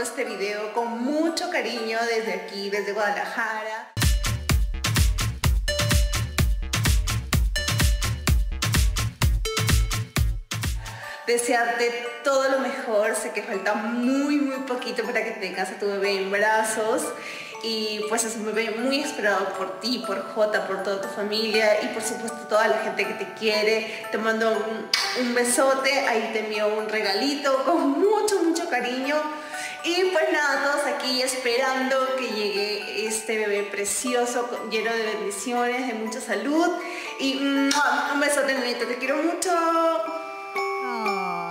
este video con mucho cariño desde aquí, desde Guadalajara. Desearte todo lo mejor, sé que falta muy muy poquito para que tengas a tu bebé en brazos y pues es un bebé muy esperado por ti, por Jota, por toda tu familia y por supuesto toda la gente que te quiere. Te mando un, un besote, ahí te envío un regalito con mucho, mucho cariño. Y pues nada, todos aquí esperando que llegue este bebé precioso, lleno de bendiciones, de mucha salud. Y ¡mua! un besote, nenito, te quiero mucho.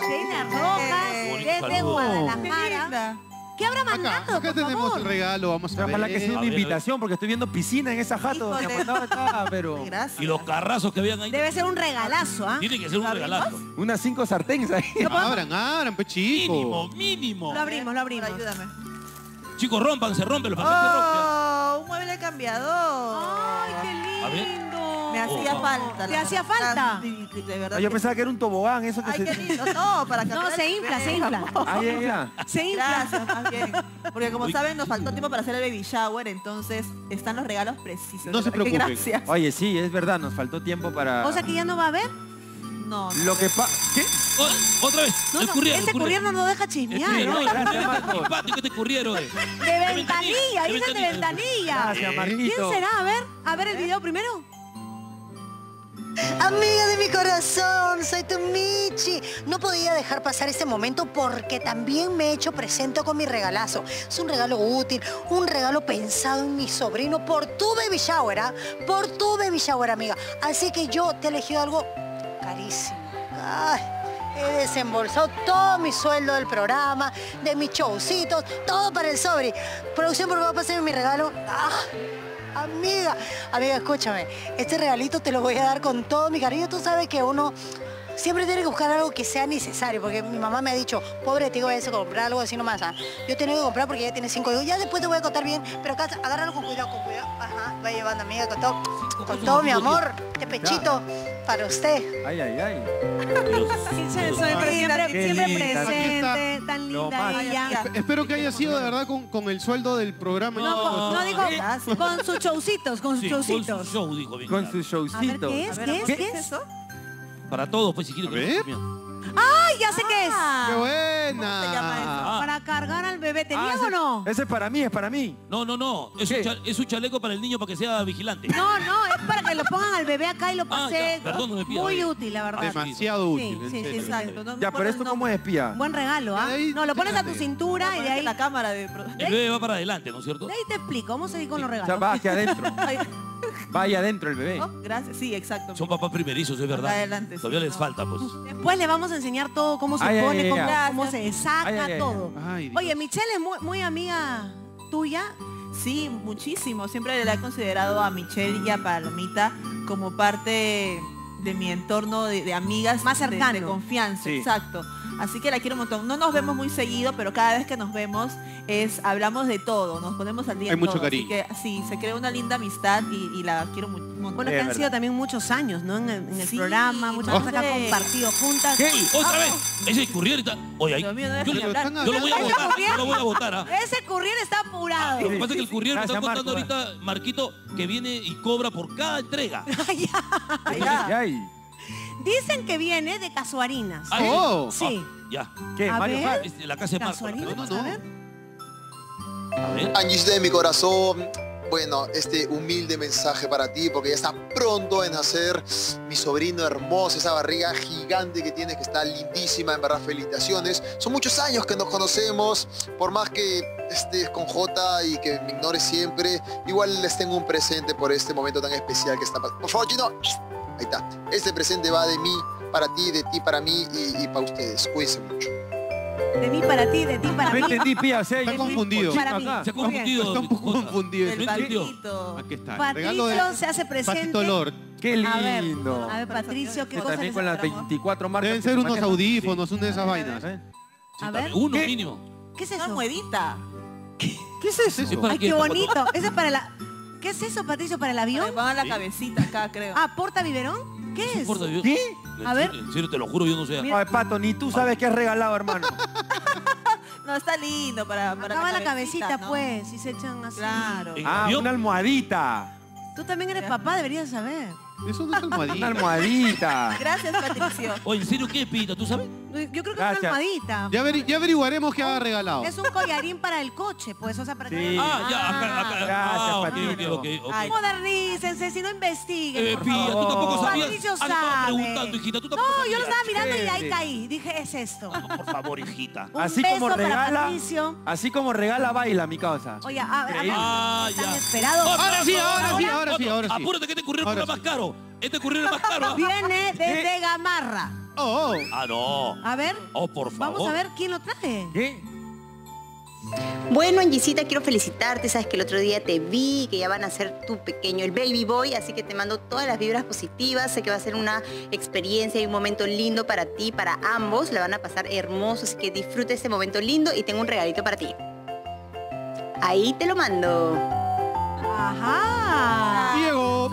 Sheila Rojas, desde. Guadalajara. ¿Qué habrá mandado, Acá, acá por tenemos favor? el regalo, vamos a ver. Ojalá que sea una invitación, porque estoy viendo piscina en esa jato donde Híjole. mandaba estaba, pero... Gracias. Y los carrazos que habían ahí. Debe ser un regalazo, ¿ah? Tiene que ser un regalazo. Unas cinco sartenes ahí. Abran, abran, pues chico. Mínimo, mínimo. Lo abrimos, lo abrimos. Ayúdame. Chicos, rompan, se rompen los papeles. Oh, un mueble cambiador. Ay, qué A ver. lindo. Me hacía Oh. falta. ¿Te la hacía verdad. falta? De verdad. Ah, yo que pensaba que era un tobogán, eso que Ay, se... qué lindo. No, para No, se infla, se infla. amor. Ah, ya, ya. Se infla. Gracias, más bien. Porque como Uy. saben, nos faltó tiempo para hacer el baby shower, entonces están los regalos precisos. No se preocupen. Gracias. Oye, sí, es verdad, nos faltó tiempo para... O sea que ya no va a haber. No, no. Lo que pasa... ¿Qué? Oh, otra vez. No, el no, courier, ese el courier no nos deja El chismear, courier, ¿no? no, el Gracias, courier está Marco. simpático este courier, oye. De ventanilla, de dicen de ventanilla. Gracias, ¿Quién Marquito. será? A ver, a ver el video primero. Amiga de mi corazón, soy tu Michi. No podía dejar pasar este momento porque también me he hecho presente con mi regalazo. Es un regalo útil, un regalo pensado en mi sobrino por tu baby shower, ¿ah? Por tu baby shower, amiga. Así que yo te he elegido algo carísimo. He desembolsado todo mi sueldo del programa, de mis showcitos, todo para el sobri. Producción, por favor, pásame mi regalo. Ah, Amiga, amiga, escúchame. Este regalito te lo voy a dar con todo mi cariño. Tú sabes que uno siempre tiene que buscar algo que sea necesario, porque mi mamá me ha dicho, pobre tío, vayas a comprar algo así nomás. ¿ah? Yo tengo que comprar porque ella tiene cinco hijos. Ya después te voy a contar bien, pero acá, agárralo con cuidado, con cuidado. Ajá, va llevando, amiga, con todo, con todo mi amor. Este pechito para usted. Ay, ay, ay. Sí, soy- soy- siempre, Qué siempre presente, tan linda ella. Espe- Espero que haya sido de verdad con, con el sueldo del programa. No, no dijo Gracias. con sus showcitos, con sus Sí, con su showcitos. show, dijo bien Con claro. su A ver, showcito. ¿qué es? A ver, ¿Qué es? ¿Qué es? eso? Para todos, pues, si quieren. A que ver. ¡Ay, ya sé qué es! Ah, ¡Qué ¿Cómo se llama buena! Ah. Para cargar al bebé. ¿Tenían Ah, o no? Ese es para mí, es para mí. No, no, no. Es un, es un chaleco para el niño para que sea vigilante. No, no, es para que lo pongan al bebé acá y lo Ah, perdón, no me pida, Muy útil, la verdad. Demasiado útil. Sí, en sí, serio. sí, Exacto. no Ya, pero acuerdo esto el cómo es espía. Buen regalo, ¿ah? Ahí, No, lo pones a tu cintura y de ahí, La cámara de... pro- El bebé va para adelante, ¿no es cierto? de ahí te explico. Vamos a ir con los O sea, regalos. va aquí adentro. Ay, Va ahí adentro el bebé. ¿no? Gracias, sí, exacto. Son papás primerizos, es verdad. Adelante, sí, Todavía les no. falta, pues. Después le vamos a enseñar todo, cómo se Ay, pone, ay, cómo, ay. cómo se saca, todo. Oye, Michelle es muy, muy amiga tuya. Sí, muchísimo. Siempre le he considerado a Michelle y a Palomita como parte de mi entorno de, de amigas Más de- cercano. De, confianza, Sí. exacto. Así que la quiero un montón. No nos vemos muy seguido, pero cada vez que nos vemos es hablamos de todo, nos ponemos al día. Hay en mucho todo. cariño. Así que sí, se crea una linda amistad y, y la quiero un montón. Bueno, Es que han verdad. sido también muchos años, ¿no? En el, en el Sí. programa, muchas Oh. cosas que han compartido juntas. ¿Qué? Uy, otra vez. Ese courier está... Oye, ahí. Dios mío, no Yo, lo voy a votar. Yo lo voy a votar, ¿ah? Ese courier está apurado. Lo que pasa es que el courier me está contando Marco. ahorita, Marquito, que viene y cobra por cada entrega. Ay, ay. Dicen que viene de Casuarinas. Ah, Oh. Sí. Ya. ¿Qué, A Mario ver. La casa de Marco. No, no, a no. ver. A ver. Angie de mi corazón, bueno, este humilde mensaje para ti, porque ya está pronto en nacer mi sobrino hermoso, esa barriga gigante que tienes, que está lindísima, en verdad, felicitaciones. Son muchos años que nos conocemos, por más que estés con Jota y que me ignores siempre, igual les tengo un presente por este momento tan especial que está pasando. Por favor, Gino, ahí está. Este presente va de mí, para ti, de ti, para mí y, y para ustedes. Cuídense mucho. De mí para ti, de ti para No mí. entendí, pía, se Está confundido. Para mí. Se ha confundido. Está un poco confundido. El. Pablito. Aquí está. Patricio de se hace presente. Patito Lord. Qué A ver, lindo. a ver, Patricio, ¿qué Que cosa también con las esperamos? 24 marcas. Deben ser se unos audífonos, una de esas vainas. ¿Eh? A ver, Uno ¿Qué? mínimo. ¿qué es Una eso? muedita. ¿Qué es eso? Ay, qué bonito. Ese es para la... ¿Qué es eso, Patricio? ¿Para el avión? a la Sí. cabecita acá, creo. Ah, ¿porta biberón? ¿Qué es? ¿Qué? En A ver. En serio, te lo juro, yo no sé. Ay, Pato, ni tú sabes que has regalado, hermano. No, está lindo para, para Acaba la cabecita, cabecita, ¿no? pues, y se echan así. Claro. Ah, una almohadita. Tú también eres papá, deberías saber. Eso no es Una almohadita. almohadita. Gracias, Patricio. Oye, ¿en serio qué, Pita? ¿Tú sabes? Yo creo que Gracias. es una almohadita. Ya, averi- ya averiguaremos qué ha regalado. Es un collarín para el coche, pues, o sea, para Sí. que... Ah, ya, acá, acá. Gracias, ah, ok, Patricio. ok, ok, ok. Ay, Modernícense, si no investiguen, Eh, por Pía, tú tampoco sabías. Patricio Ah, estaba sabe. preguntando, hijita, tú tampoco No, yo lo sabías. estaba mirando y ahí Chévere. caí. Dije, es esto. Por favor, hijita. Un Así beso como para regala, Patricio. así como regala, baila mi causa. Oye, a, a, Increíble. Ah, tan ya. esperado. Ahora sí, ahora sí, ahora sí, ahora. Apúrate que este currículum Ahora es más sí. caro. Este currículum es más caro. ¿ah? Viene desde Gamarra. Oh, oh. Ah, no. A ver, Oh, por favor. vamos a ver quién lo trae. ¿Qué? Bueno, Angisita, quiero felicitarte. Sabes que el otro día te vi, que ya van a ser tu pequeño, el baby boy, así que te mando todas las vibras positivas. Sé que va a ser una experiencia y un momento lindo para ti, para ambos. La van a pasar hermoso, así que disfruta ese momento lindo y tengo un regalito para ti. Ahí te lo mando. Ajá. Diego.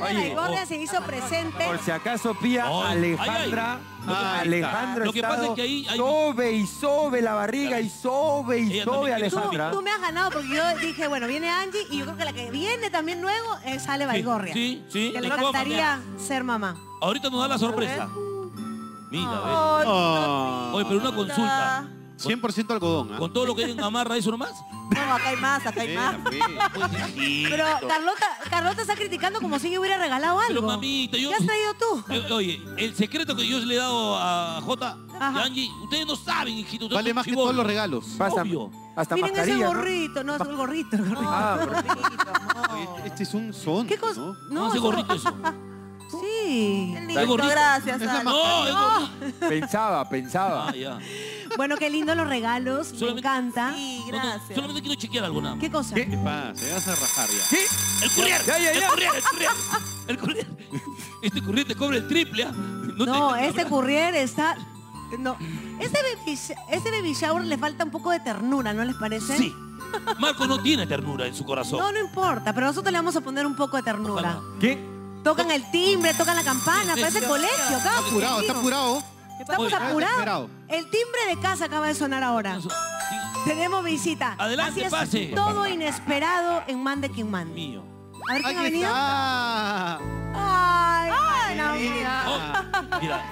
Oye, Igorria oh. se hizo presente. Por si acaso, Pía, Ay, Alejandra, ay, ay. Alejandra Lo que pasa es que ahí hay- sobe y sobe la barriga y sobe y Ella sobe también quiere Tú, Alejandra. tú me has ganado porque yo dije, bueno, viene Angie y yo creo que la que viene también luego es Ale Baigorria. Sí, sí. Que de le todas encantaría ser mamá. Ahorita nos da la sorpresa. Mira, ve. Oh. Oye, pero una consulta. 100% algodón, ¿ah? Con todo lo que hay en Amarra, ¿eso nomás? No, acá hay más, acá hay más. Mira, pues. Pero Carlota, Carlota está criticando como si yo hubiera regalado algo. Pero mamita, yo... ¿Qué has traído tú? Eh, Oye, el secreto que yo le he dado a Jota y Ajá. Angie, ustedes no saben, hijito. ustedes Vale son más que chibolos. todos los regalos. Pasa, Obvio. hasta Miren ese mascarilla, ¿no? gorrito. No, es el gorrito. el gorrito. Ah, Oye, Este es un son, ¿Qué cosa? ¿no? No, ese gorrito eso. Sí. Qué ¿Qué lindo, gracias, Es la. No, pensaba, pensaba. Ah, ya. Bueno, qué lindo los regalos. Me Solamente- encanta. Sí, No, no, gracias. solamente quiero chequear más. ¿Qué cosa? ¿Qué? ¿Qué pasa? Te vas a rajar ya. ¿Qué? El courier, Ya, ya, el ya. courier, el courier. El courier. Este courier te cobra el triple, ¿ah? No, te este courier está... No, este baby, sh- este baby shower le falta un poco de ternura, ¿no les parece? Sí. Marco no tiene ternura en su corazón. No, no importa, pero nosotros le vamos a poner un poco de ternura. Ojalá. ¿Qué? Tocan el timbre, tocan la campana, parece colegio acá. Está apurado, está apurado. Estamos apurados. El timbre de casa acaba de sonar ahora. Tenemos visita. Adelante, Así es, pase. todo inesperado en Mande quien mande. Mío. A ver quién ha venido. está. Ay, mira. Oh, mira,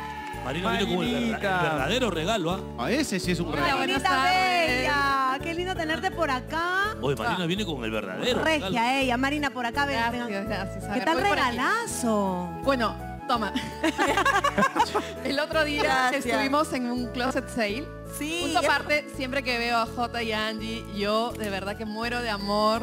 Marina viene con el, verda- Marinita. el verdadero regalo, ¿ah? A ese sí es un regalo. Marinita bella. Qué lindo tenerte por acá. Oye, Marina viene con el verdadero regalo. Regia ella. Marina, por acá. Ven, ven. Gracias. A ¿Qué ver, tal voy por aquí. regalazo? Bueno, toma. El otro día Gracias. estuvimos en un closet sale. Sí, Punto aparte, siempre que veo a Jota y a Angie, yo de verdad que muero de amor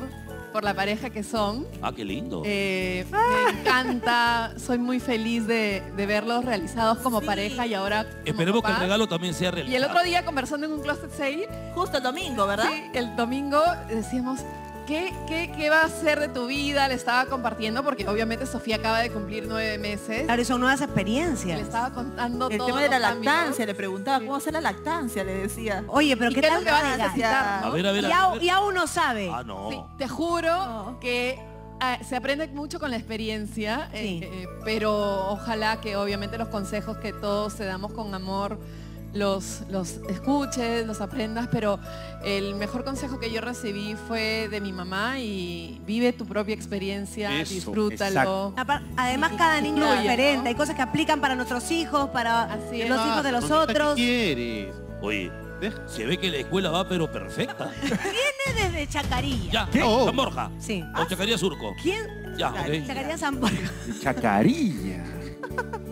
por la pareja que son. Ah, qué lindo. Eh, me encanta, soy muy feliz de, de verlos realizados como Sí. pareja y ahora como Esperemos que el papás. regalo también sea Y realizado. el otro día conversando en un closet sale, justo el domingo, ¿verdad? Sí, el domingo decíamos, ¿qué, qué, qué va a ser de tu vida? Le estaba compartiendo, porque obviamente Sofía acaba de cumplir nueve meses. Claro, y son nuevas Le experiencias. estaba contando El todo tema de la lactancia, le preguntaba. ¿cómo hacer la lactancia? Le decía. Oye, pero ¿Y ¿qué qué es lo que va a necesitar? A ver, a ver, Y, a ver. y aún no sabe. Ah, no. Sí, te juro que ah, se aprende mucho con la experiencia, eh, Sí. eh, pero ojalá que obviamente los consejos que todos te damos con amor los, los escuches, los aprendas, pero el mejor consejo que yo recibí fue de mi mamá y vive tu propia experiencia, Eso, disfrútalo. Además, Sí, cada niño es diferente. ¿no? Hay cosas que aplican para nuestros hijos, para Así es. los hijos de los otros. ¿Qué quieres? Oye, se ve que la escuela va pero perfecta. Viene desde Chacarilla. Ya, ¿Qué? Oh. San Borja. Sí. O Chacaría Surco. ¿Quién? Ya, ok. Chacarilla San Borja. Chacarilla.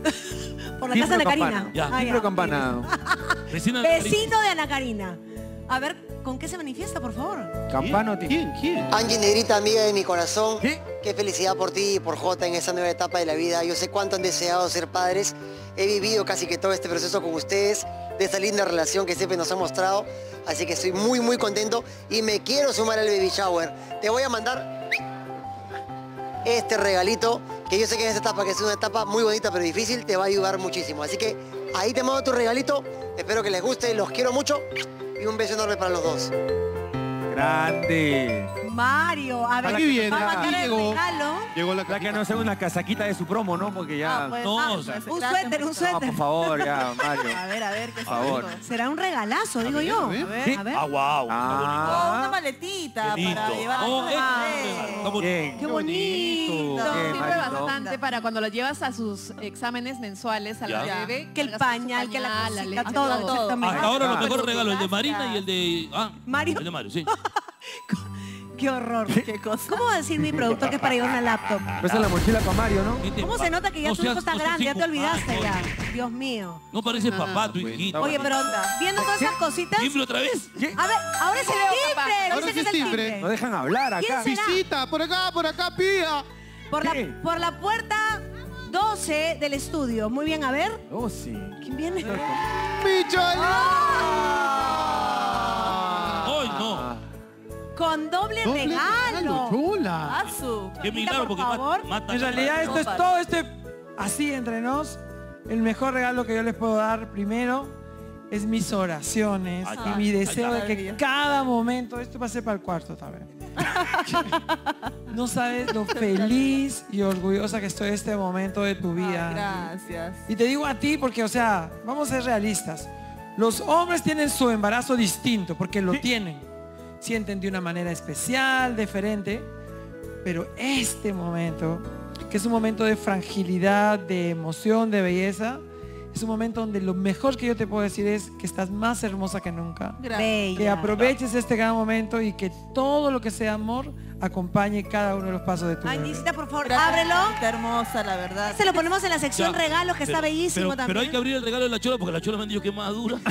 La casa de Ana Karina. Ya. Ah, Timbre o campana. Vecina de Vecino de Ana Karina. A ver, ¿con qué se manifiesta, por favor? Campano, ¿Quién? ¿Quién? ¿Quién? Angie Negrita, amiga de mi corazón. ¿Qué? Qué felicidad por ti y por Jota en esa nueva etapa de la vida. Yo sé cuánto han deseado ser padres. He vivido casi que todo este proceso con ustedes, de esta linda relación que siempre nos han mostrado. Así que estoy muy, muy contento y me quiero sumar al baby shower. Te voy a mandar este regalito, que yo sé que en esta etapa, que es una etapa muy bonita pero difícil, te va a ayudar muchísimo. Así que ahí te mando tu regalito. Espero que les guste, los quiero mucho y un beso enorme para los dos. Grande. Mario, a ver, Aquí viene, va a aquí el llegó. regalo. Llegó la Ya que no sea una casaquita de su promo, ¿no? Porque ya... Ah, pues, No, ah, o sea, pues, Un suéter, un. No, suéter. por favor, ya, Mario. A ver, a ver, qué favor. Será un regalazo, digo ver, yo. a ver. A ver. ¿Qué? A ver. Ah, wow. Ah. Oh, una maletita Qué lindo. para llevar a Oh, los eh, bonito. Bien. Qué bonito. Bien, Sirve bastante para cuando lo llevas a sus exámenes mensuales a la Ya. bebé. Que el su pañal, que la pañal, cosita, leche, todo, todo. exactamente. Hasta ahora Ah, los mejores regalos, el de. Marina y el de... Ah, Mario. El de Mario, sí. Qué horror. Qué cosa. ¿Cómo va a decir mi productor que es para llevar una laptop? Esa es la mochila para Mario, ¿no? ¿Cómo se nota que ya no tu hijo está no seas grande? Ya te olvidaste Ah, ya. Dios mío. No parece papá, tu hijito. Oye, pero viendo todas esas cositas... ¿Timbre otra vez? A ver, ahora es el timbre. Ahora Dice sí que es es el timbre. timbre. No dejan hablar ¿Quién acá. será? Visita, por acá, por acá, pía. Por la, por la puerta 12 del estudio. Muy bien, a ver. Oh, sí. ¿Quién viene? Hoy Con doble, Doble regalo. chula. Azu. Qué milagro, por porque favor. mata. En realidad esto es todo este, así entre nos, el mejor regalo que yo les puedo dar primero es mis oraciones y mi deseo de que cada momento, esto va a ser para el cuarto también. No sabes lo feliz y orgullosa que estoy de este momento de tu vida. Ay, gracias. Y te digo a ti porque, o sea, vamos a ser realistas. Los hombres tienen su embarazo distinto porque lo tienen. Sienten de una manera especial, diferente. Pero este momento, que es un momento de fragilidad, de emoción, de belleza, es un momento donde lo mejor que yo te puedo decir es que estás más hermosa que nunca. Gracias. Que aproveches este gran momento y que todo lo que sea amor acompañe cada uno de los pasos de tu bebé. Angisita, por favor, Gracias, ábrelo. Está hermosa, la verdad. Se lo ponemos en la sección Ya, regalos, que está bellísimo pero, también. Pero hay que abrir el regalo de la chola porque la chola me han dicho que es más dura.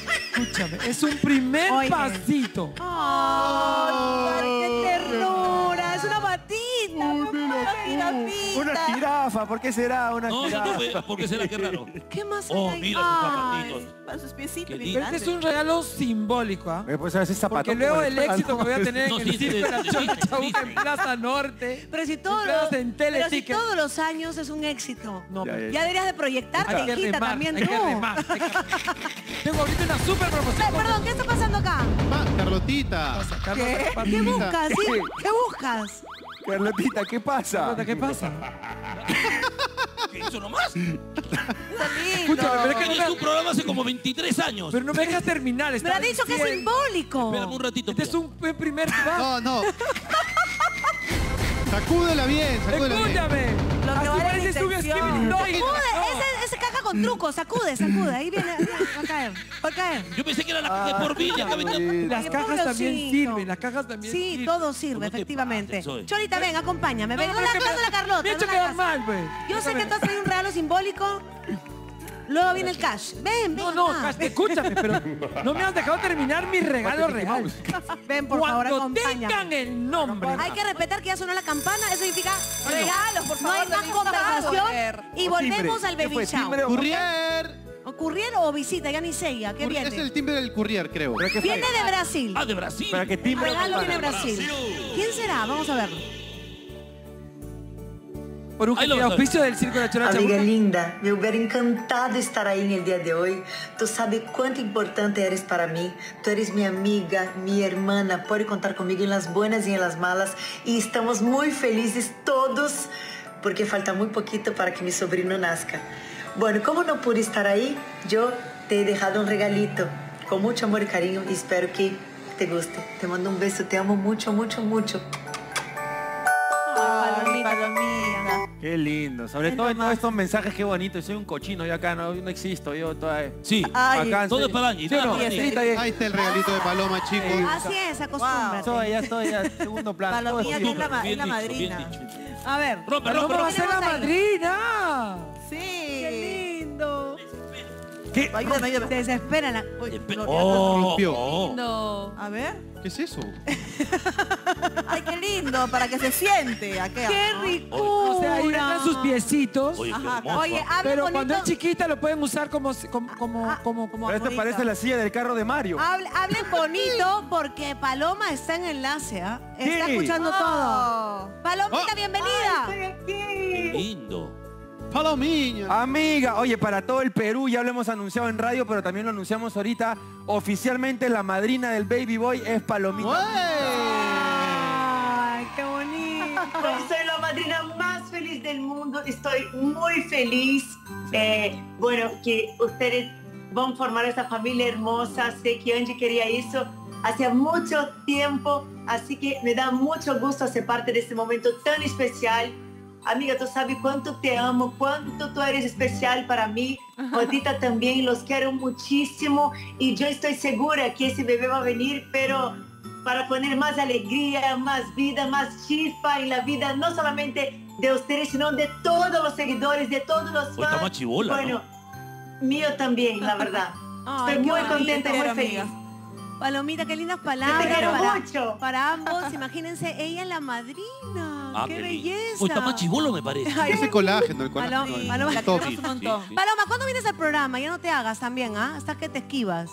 Escúchame, es un primer Oye. pasito. ¡Ay, jirafa, ¿por qué será una No, no, jirafa? no, ¿por qué será? Qué raro. ¿Qué más Oh, hay? mira sus zapatitos. Para sus piecitos. Qué lindo. Este es un regalo simbólico, ¿ah? Eh, Pues a veces Porque luego el- éxito que voy a tener No, en el sí, de la en Plaza Norte. Pero si todos los, en pero si todos los años es un éxito. No, Ya, pero ya, Ya deberías de proyectarte, hay que hijita, remar, también hay tú. que remar. hay que- Tengo ahorita una super promoción. Perdón, ¿qué está pasando acá? Carlotita. Carlota, ¿qué? ¿Qué buscas? ¿Qué buscas? Carlotita, ¿qué pasa? Carlota, ¿qué pasa? ¿Qué hizo nomás? Escúchame, pero es que no Es un me, programa hace como 23 años. pero no me dejas terminar. Me ha dicho que es diciendo. simbólico. Espérame un ratito. Este es un primer paso. No, no. Sacúdela bien, sacúdela bien. Escúchame. Lo que Así vale la parece Scooby intención. Scooby. No, con truco, sacude, sacude. Ahí viene, ahí viene, va a caer, va a caer. Yo pensé que era la caja de por vida que venía. Las Qué cajas también pobrecito. sirven, las cajas también Sí, sirven. todo sirve, te efectivamente. pases. Cholita, ven, acompáñame. Ven, No, no, no, la Carlota. Me he hecho no la quedar hagas. mal, pues. Yo sé que tú has traído un regalo simbólico. Luego viene el cash. Ven, ven. No, no, acá. Escúchame, pero no me has dejado terminar mi regalo real. Ven, por favor, Cuando acompáñame. tengan el nombre. Hay que respetar que ya sonó la campana, eso significa Regalos, por no hay favor, más conversación y volvemos al ¿Qué baby shower. o- Courier. O courier o visita, ya ni sé ya, ¿qué viene? Es el timbre del courier, creo. Viene de Brasil. Ah, de Brasil. Para que timbre Regalo viene de. Brasil. ¿Quién será? Vamos a verlo. Por un auspicio del Circo de la Chola Amiga linda, me hubiera encantado estar ahí en el día de hoy. Tú sabes cuánto importante eres para mí. Tú eres mi amiga, mi hermana. Puede contar conmigo en las buenas y en las malas. Y estamos muy felices todos porque falta muy poquito para que mi sobrino nazca. Bueno, como no pude estar ahí, yo te he dejado un regalito con mucho amor y cariño y espero que te guste. Te mando un beso, te amo mucho, mucho, mucho. Ay, palomita. Qué lindo. Sobre todo en todos estos mensajes, qué bonito. Soy un cochino, yo acá no, no existo. Yo todavía... Sí. Ay, Acá, todo es para Angie. Ahí está el regalito de Paloma, chicos. Así es, acostúmbrate. Soy, ya estoy, ya segundo plano. Palomilla, Todo que es la, ma- Bien es la dicho, bien madrina. dicho. A ver. Rompe, ¿Cómo rompe, va a rompe. ser la madrina? Sí. Qué lindo. ¿Qué? Ayúdame, ayúdame. Desespera la... Uy, Espe- Oh, rompió. oh. No. A ver. ¿Qué es eso? Ay, qué lindo, para que se siente. Aquella, ¡Qué ricura! O sea, ahí están sus piecitos. Oye, qué Ajá, hermoso. Oye, hablen Pero bonito. cuando es chiquita lo pueden usar como como como Ah, como, como Pero este armonita. parece la silla del carro de Mario. Hable- hablen bonito porque Paloma está en enlace, ¿ah? Está Sí. escuchando todo. Oh. Palomita, Oh. bienvenida. Qué lindo. Palomilla. Amiga, oye, para todo el Perú ya lo hemos anunciado en radio, pero también lo anunciamos ahorita. Oficialmente la madrina del Baby Boy es Palomita. Ay, qué Pues soy la madrina más feliz del mundo. Estoy muy feliz. Eh, bueno, que ustedes van a formar esta familia hermosa. Sé que Angie quería eso hace mucho tiempo. Así que me da mucho gusto ser parte de este momento tan especial. Amiga, tú sabes cuánto te amo, cuánto tú eres especial para mí. Jodita también, los quiero muchísimo. Y yo estoy segura que ese bebé va a venir, pero para poner más alegría, más vida, más chispa en la vida, no solamente de ustedes, sino de todos los seguidores, de todos los Pues fans. más chibola, ¿no? Bueno, mío también, la verdad. Ay, Estoy muy bonito, contenta y muy amiga. feliz. Palomita, qué lindas palabras quiero para, mucho. para ambos. Imagínense, ella la madrina. Ah, qué, qué belleza. Uy, está más me parece. Ay, Ese colágeno, el Paloma, colágeno. Paloma, la Top. queremos un montón. Paloma, ¿cuándo vienes al programa? Ya no te hagas también, ¿ah? Hasta que te esquivas.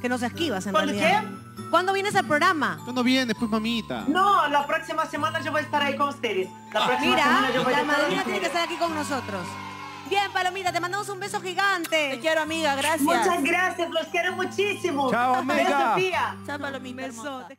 Que nos esquivas en ¿Cuándo realidad. ¿Cuándo vienes al programa? ¿Cuándo vienes, pues, mamita? No, la próxima semana yo voy a estar ahí con ustedes. La próxima Mira, semana yo voy a la estar con madrina tiene que estar aquí con nosotros. Bien, Palomita, te mandamos un beso gigante. Te quiero, amiga. Gracias. Muchas gracias, los quiero muchísimo. Chao, amiga. Sofía. Chao, Palomita. Besote.